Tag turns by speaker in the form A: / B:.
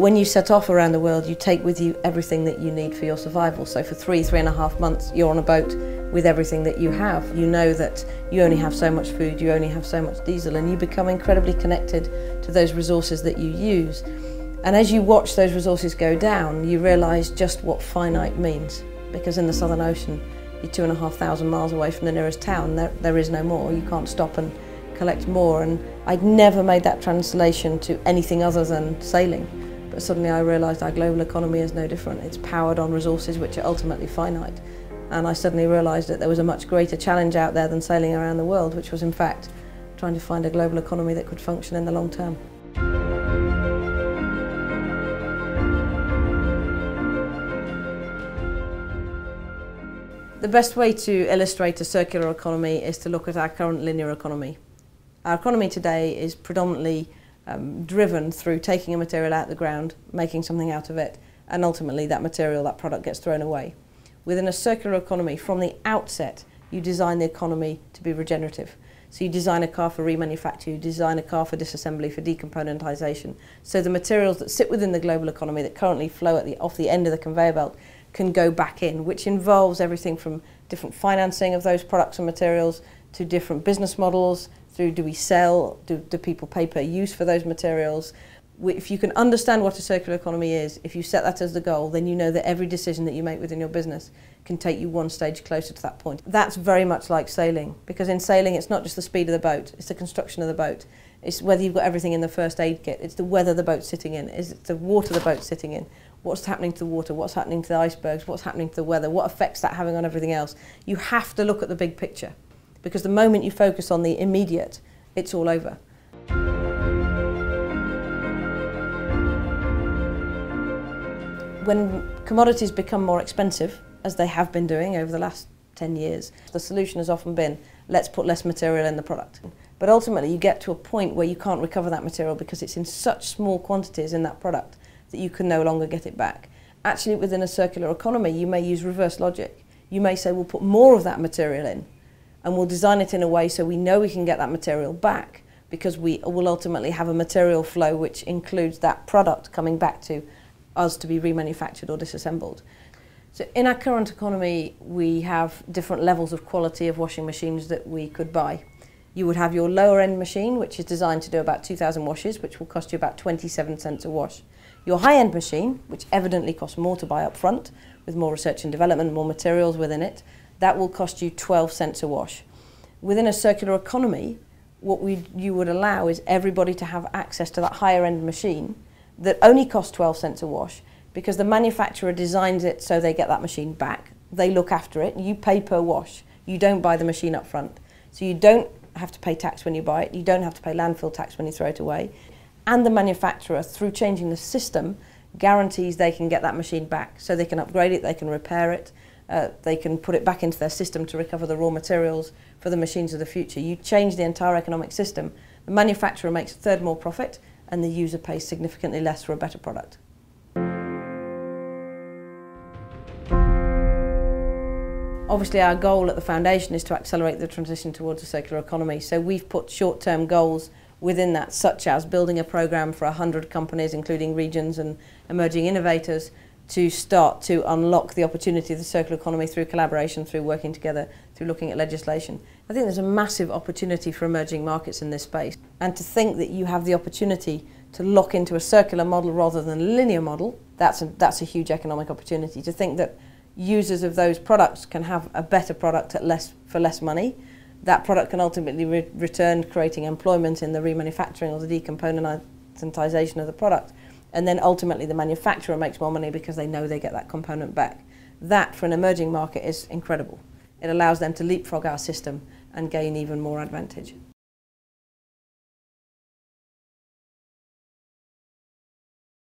A: When you set off around the world, you take with you everything that you need for your survival. So for three, three and a half months, you're on a boat with everything that you have. You know that you only have so much food, you only have so much diesel, and you become incredibly connected to those resources that you use. And as you watch those resources go down, you realise just what finite means. Because in the Southern Ocean, you're two and a half thousand miles away from the nearest town, there, there is no more. You can't stop and collect more. And I'd never made that translation to anything other than sailing. Suddenly I realised our global economy is no different. It's powered on resources which are ultimately finite. And I suddenly realised that there was a much greater challenge out there than sailing around the world, which was in fact trying to find a global economy that could function in the long term. The best way to illustrate a circular economy is to look at our current linear economy. Our economy today is predominantly um, driven through taking a material out of the ground, making something out of it, and ultimately that material, that product gets thrown away. Within a circular economy, from the outset, you design the economy to be regenerative. So you design a car for remanufacture, you design a car for disassembly, for decomponentization. So the materials that sit within the global economy that currently flow at the, off the end of the conveyor belt can go back in, which involves everything from different financing of those products and materials to different business models, through do we sell, do, do people pay per use for those materials. If you can understand what a circular economy is, if you set that as the goal, then you know that every decision that you make within your business can take you one stage closer to that point. That's very much like sailing, because in sailing it's not just the speed of the boat, it's the construction of the boat. It's whether you've got everything in the first aid kit, it's the weather the boat's sitting in, is it the water the boat's sitting in, what's happening to the water, what's happening to the icebergs, what's happening to the weather, what effects that having on everything else. You have to look at the big picture because the moment you focus on the immediate, it's all over. When commodities become more expensive, as they have been doing over the last 10 years, the solution has often been let's put less material in the product. But ultimately, you get to a point where you can't recover that material because it's in such small quantities in that product that you can no longer get it back. Actually, within a circular economy, you may use reverse logic. You may say, we'll put more of that material in and we'll design it in a way so we know we can get that material back because we will ultimately have a material flow which includes that product coming back to us to be remanufactured or disassembled. So in our current economy, we have different levels of quality of washing machines that we could buy. You would have your lower end machine, which is designed to do about 2,000 washes, which will cost you about 27 cents a wash. Your high-end machine, which evidently costs more to buy up front, with more research and development, more materials within it, that will cost you 12 cents a wash. Within a circular economy, what we, you would allow is everybody to have access to that higher end machine that only costs 12 cents a wash because the manufacturer designs it so they get that machine back. They look after it. You pay per wash. You don't buy the machine up front. So you don't have to pay tax when you buy it. You don't have to pay landfill tax when you throw it away and the manufacturer, through changing the system, guarantees they can get that machine back. So they can upgrade it, they can repair it, uh, they can put it back into their system to recover the raw materials for the machines of the future. You change the entire economic system. The manufacturer makes a third more profit and the user pays significantly less for a better product. Obviously our goal at the foundation is to accelerate the transition towards a circular economy. So we've put short-term goals within that, such as building a program for 100 companies, including regions and emerging innovators, to start to unlock the opportunity of the circular economy through collaboration, through working together, through looking at legislation. I think there's a massive opportunity for emerging markets in this space. And to think that you have the opportunity to lock into a circular model rather than a linear model, that's a, that's a huge economic opportunity. To think that users of those products can have a better product at less, for less money, that product can ultimately re return creating employment in the remanufacturing or the decomponentization of the product. And then ultimately the manufacturer makes more money because they know they get that component back. That for an emerging market is incredible. It allows them to leapfrog our system and gain even more advantage.